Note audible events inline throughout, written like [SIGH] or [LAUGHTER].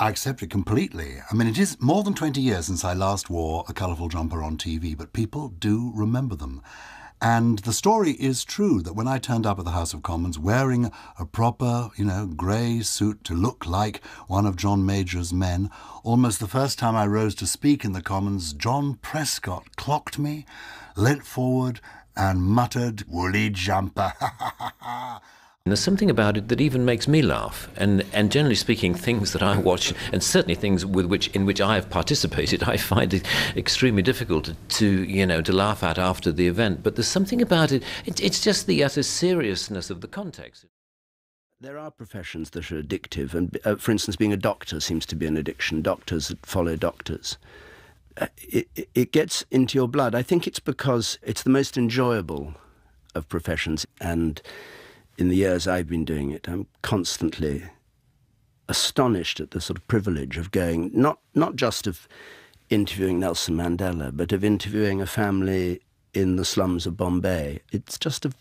I accept it completely. I mean, it is more than 20 years since I last wore a colourful jumper on TV, but people do remember them. And the story is true that when I turned up at the House of Commons wearing a proper, you know, grey suit to look like one of John Major's men, almost the first time I rose to speak in the Commons, John Prescott clocked me, leant forward, and muttered, Woolly jumper. [LAUGHS] There's something about it that even makes me laugh, and and generally speaking, things that I watch, and certainly things with which in which I have participated, [LAUGHS] I find it extremely difficult to you know to laugh at after the event. But there's something about it. it it's just the utter seriousness of the context. There are professions that are addictive, and uh, for instance, being a doctor seems to be an addiction. Doctors follow doctors. Uh, it, it gets into your blood. I think it's because it's the most enjoyable of professions, and in the years I've been doing it, I'm constantly astonished at the sort of privilege of going, not, not just of interviewing Nelson Mandela, but of interviewing a family in the slums of Bombay. It's just a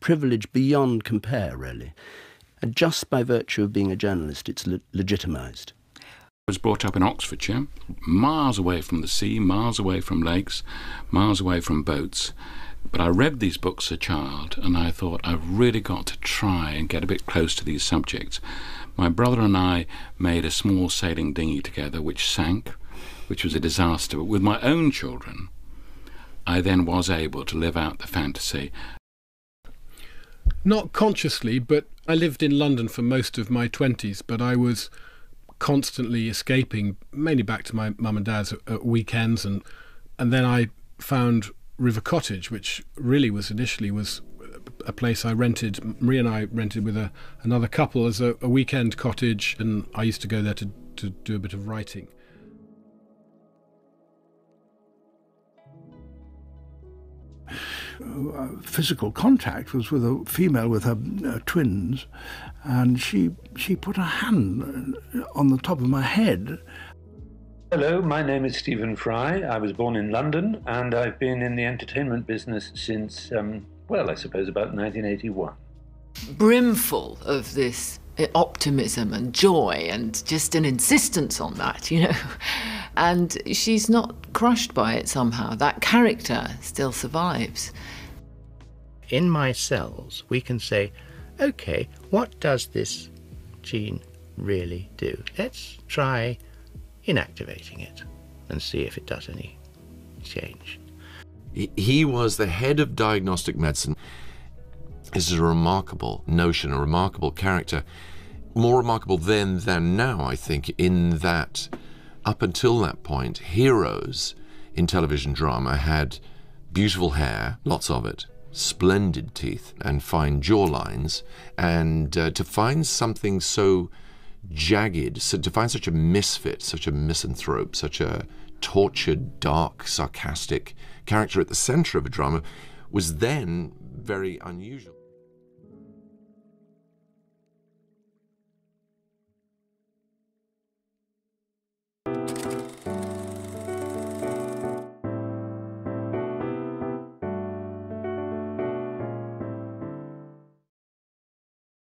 privilege beyond compare, really. And just by virtue of being a journalist, it's le- legitimised. I was brought up in Oxfordshire, miles away from the sea, miles away from lakes, miles away from boats. But I read these books as a child and I thought I've really got to try and get a bit close to these subjects. My brother and I made a small sailing dinghy together which sank, which was a disaster. But with my own children, I then was able to live out the fantasy. Not consciously, but I lived in London for most of my 20s, but I was constantly escaping, mainly back to my mum and dad's at, weekends, and and then I found River Cottage, which really was initially was a place I rented. Marie and I rented with a, another couple as a, a weekend cottage, and I used to go there to, to do a bit of writing. Physical contact was with a female with her uh, twins, and she she put her hand on the top of my head Hello, my name is Stephen Fry. I was born in London and I've been in the entertainment business since, um, well, I suppose about 1981. Brimful of this optimism and joy and just an insistence on that, you know. [LAUGHS] And she's not crushed by it somehow. That character still survives. In my cells, we can say, okay, what does this gene really do? Let's try inactivating it and see if it does any change. He was the head of diagnostic medicine. This is a remarkable notion, a remarkable character. More remarkable then than now, I think, in that up until that point, heroes in television drama had beautiful hair, lots of it, splendid teeth, and fine jawlines. And uh, to find something so jagged, so to find such a misfit, such a misanthrope, such a tortured, dark, sarcastic character at the center of a drama was then very unusual.